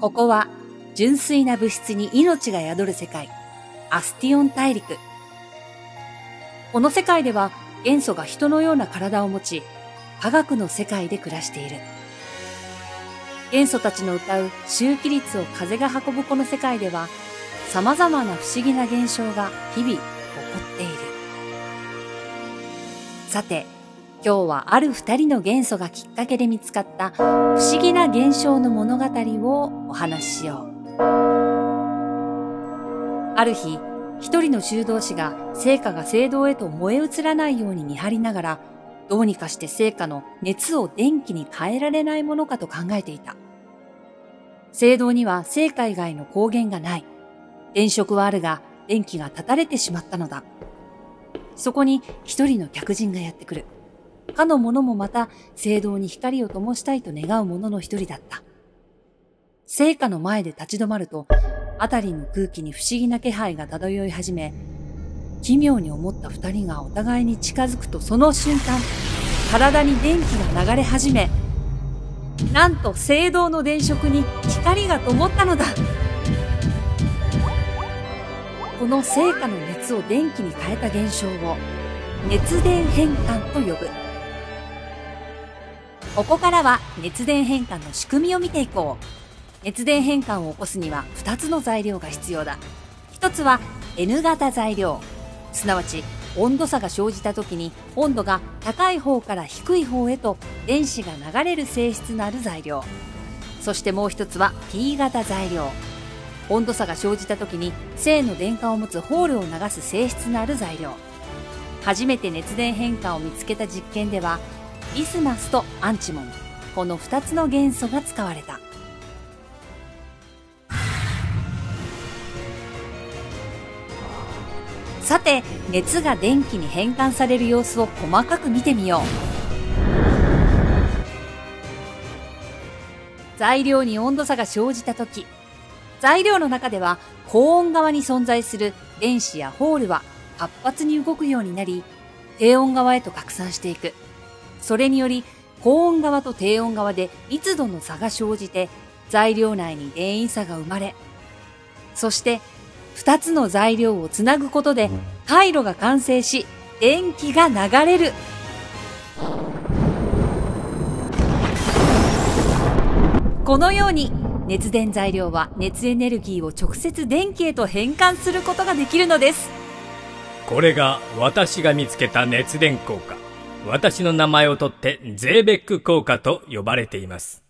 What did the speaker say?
ここは純粋な物質に命が宿る世界、アスティオン大陸。この世界では元素が人のような体を持ち、科学の世界で暮らしている。元素たちの歌う周期率を風が運ぶこの世界では、様々な不思議な現象が日々起こっている。さて、今日はある二人の元素がきっかけで見つかった不思議な現象の物語をお話ししよう。ある日、一人の修道士が聖火が聖堂へと燃え移らないように見張りながら、どうにかして聖火の熱を電気に変えられないものかと考えていた。聖堂には聖火以外の光源がない。電飾はあるが、電気が断たれてしまったのだ。そこに一人の客人がやってくる。かの者もまた聖堂に光を灯したいと願う者の一人だった。聖火の前で立ち止まると、あたりの空気に不思議な気配が漂い始め、奇妙に思った二人がお互いに近づくとその瞬間、体に電気が流れ始め、なんと聖堂の電飾に光が灯ったのだ。この聖火の熱を電気に変えた現象を熱電変換と呼ぶ。ここからは熱電変換の仕組みを見ていこう。熱電変換を起こすには2つの材料が必要だ。1つは N 型材料。すなわち温度差が生じた時に温度が高い方から低い方へと電子が流れる性質のある材料。そしてもう一つは P 型材料。温度差が生じた時に正の電荷を持つホールを流す性質のある材料。初めて熱電変換を見つけた実験ではビスマスとアンチモン。この2つの元素が使われた。さて熱が電気に変換される様子を細かく見てみよう。材料に温度差が生じた時。材料の中では高温側に存在する電子やホールは活発に動くようになり低温側へと拡散していく。それにより高温側と低温側で密度の差が生じて材料内に電位差が生まれ、そして2つの材料をつなぐことで回路が完成し電気が流れる。このように熱電材料は熱エネルギーを直接電気へと変換することができるのです。これが私が見つけた熱電効果。私の名前をとってゼーベック効果と呼ばれています。